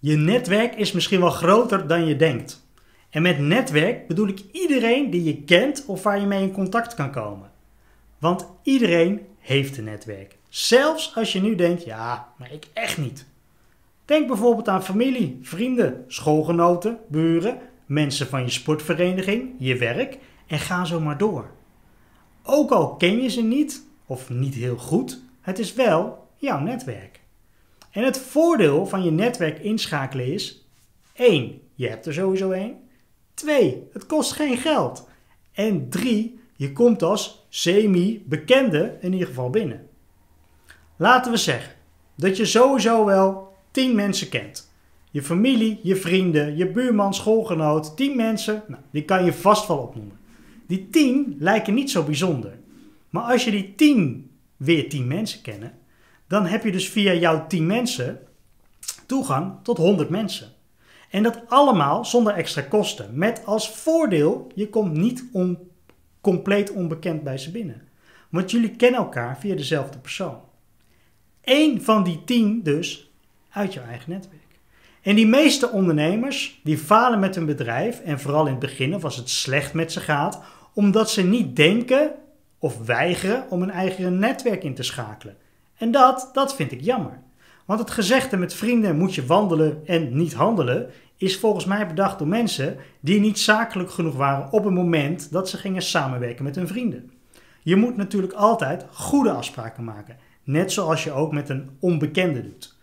Je netwerk is misschien wel groter dan je denkt. En met netwerk bedoel ik iedereen die je kent of waar je mee in contact kan komen. Want iedereen heeft een netwerk. Zelfs als je nu denkt, ja, maar ik echt niet. Denk bijvoorbeeld aan familie, vrienden, schoolgenoten, buren, mensen van je sportvereniging, je werk en ga zo maar door. Ook al ken je ze niet of niet heel goed, het is wel jouw netwerk. En het voordeel van je netwerk inschakelen is: 1. Je hebt er sowieso één. 2. Het kost geen geld. En 3. Je komt als semi-bekende in ieder geval binnen. Laten we zeggen dat je sowieso wel 10 mensen kent. Je familie, je vrienden, je buurman, schoolgenoot, 10 mensen, nou, die kan je vast wel opnoemen. Die 10 lijken niet zo bijzonder. Maar als je die 10 weer 10 mensen kennen, dan heb je dus via jouw 10 mensen toegang tot 100 mensen. En dat allemaal zonder extra kosten. Met als voordeel, je komt niet compleet onbekend bij ze binnen. Want jullie kennen elkaar via dezelfde persoon. Eén van die 10 dus uit jouw eigen netwerk. En die meeste ondernemers die falen met hun bedrijf en vooral in het begin of als het slecht met ze gaat, omdat ze niet denken of weigeren om een eigen netwerk in te schakelen. En dat, dat vind ik jammer. Want het gezegde met vrienden moet je wandelen en niet handelen is volgens mij bedacht door mensen die niet zakelijk genoeg waren op het moment dat ze gingen samenwerken met hun vrienden. Je moet natuurlijk altijd goede afspraken maken, net zoals je ook met een onbekende doet.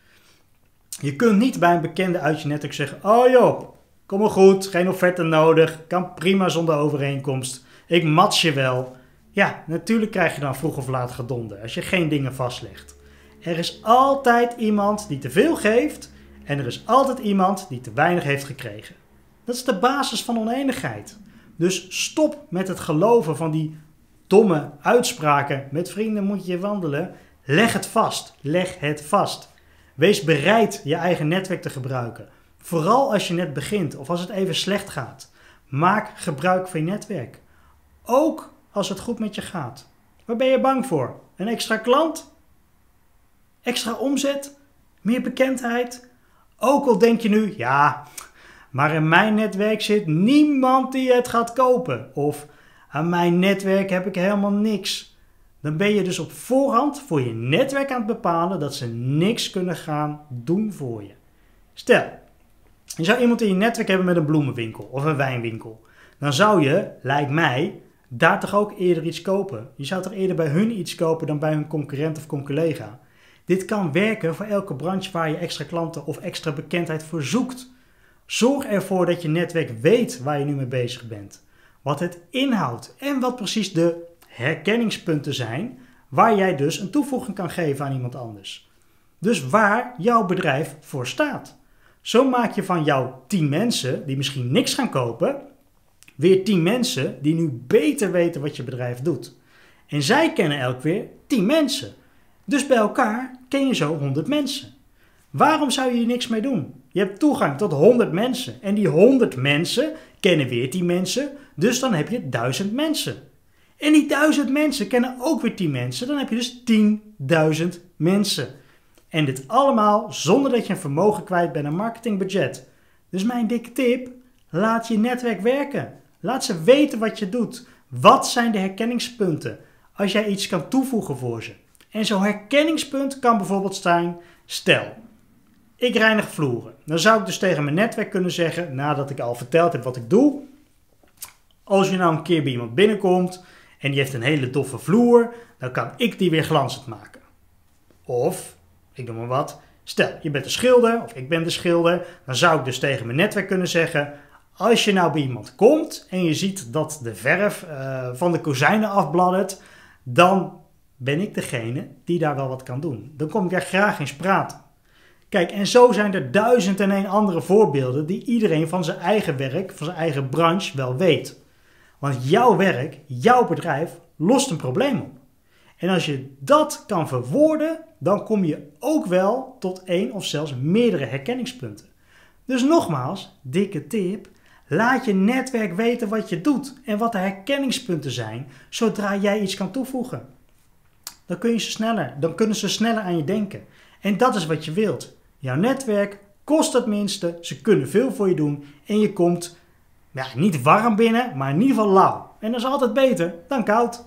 Je kunt niet bij een bekende uit je netwerk zeggen: Oh joh, kom maar goed, geen offerte nodig, kan prima zonder overeenkomst, ik mat je wel. Ja, natuurlijk krijg je dan vroeg of laat gedonder als je geen dingen vastlegt. Er is altijd iemand die te veel geeft en er is altijd iemand die te weinig heeft gekregen. Dat is de basis van oneenigheid. Dus stop met het geloven van die domme uitspraken. Met vrienden moet je wandelen. Leg het vast. Leg het vast. Wees bereid je eigen netwerk te gebruiken. Vooral als je net begint of als het even slecht gaat. Maak gebruik van je netwerk. Ook als het goed met je gaat. Waar ben je bang voor? Een extra klant? Extra omzet? Meer bekendheid? Ook al denk je nu, ja, maar in mijn netwerk zit niemand die het gaat kopen. Of aan mijn netwerk heb ik helemaal niks. Dan ben je dus op voorhand voor je netwerk aan het bepalen dat ze niks kunnen gaan doen voor je. Stel, je zou iemand in je netwerk hebben met een bloemenwinkel of een wijnwinkel. Dan zou je, lijkt mij, daar toch ook eerder iets kopen. Je zou toch eerder bij hun iets kopen dan bij hun concurrent of collega. Dit kan werken voor elke branche waar je extra klanten of extra bekendheid voor zoekt. Zorg ervoor dat je netwerk weet waar je nu mee bezig bent, wat het inhoudt en wat precies de herkenningspunten zijn waar jij dus een toevoeging kan geven aan iemand anders. Dus waar jouw bedrijf voor staat. Zo maak je van jouw 10 mensen die misschien niks gaan kopen, weer 10 mensen die nu beter weten wat je bedrijf doet. En zij kennen elk weer 10 mensen. Dus bij elkaar ken je zo 100 mensen. Waarom zou je hier niks mee doen? Je hebt toegang tot 100 mensen. En die 100 mensen kennen weer 10 mensen. Dus dan heb je 1000 mensen. En die 1000 mensen kennen ook weer 10 mensen. Dan heb je dus 10.000 mensen. En dit allemaal zonder dat je een vermogen kwijt bent aan marketingbudget. Dus mijn dikke tip: laat je netwerk werken. Laat ze weten wat je doet. Wat zijn de herkenningspunten als jij iets kan toevoegen voor ze? En zo'n herkenningspunt kan bijvoorbeeld zijn: stel, ik reinig vloeren. Dan zou ik dus tegen mijn netwerk kunnen zeggen, nadat ik al verteld heb wat ik doe. Als je nou een keer bij iemand binnenkomt en die heeft een hele doffe vloer, dan kan ik die weer glanzend maken. Of, ik noem maar wat, stel je bent de schilder of ik ben de schilder, dan zou ik dus tegen mijn netwerk kunnen zeggen: als je nou bij iemand komt en je ziet dat de verf uh, van de kozijnen afbladdert, dan ben ik degene die daar wel wat kan doen. Dan kom ik daar graag eens praten. Kijk, en zo zijn er duizend en een andere voorbeelden die iedereen van zijn eigen werk, van zijn eigen branche wel weet. Want jouw werk, jouw bedrijf, lost een probleem op. En als je dat kan verwoorden, dan kom je ook wel tot één of zelfs meerdere herkenningspunten. Dus nogmaals, dikke tip. Laat je netwerk weten wat je doet en wat de herkenningspunten zijn, zodra jij iets kan toevoegen dan kun je ze sneller, dan kunnen ze sneller aan je denken. En dat is wat je wilt. Jouw netwerk kost het minste, ze kunnen veel voor je doen en je komt ja, niet warm binnen, maar in ieder geval lauw. En dat is altijd beter dan koud.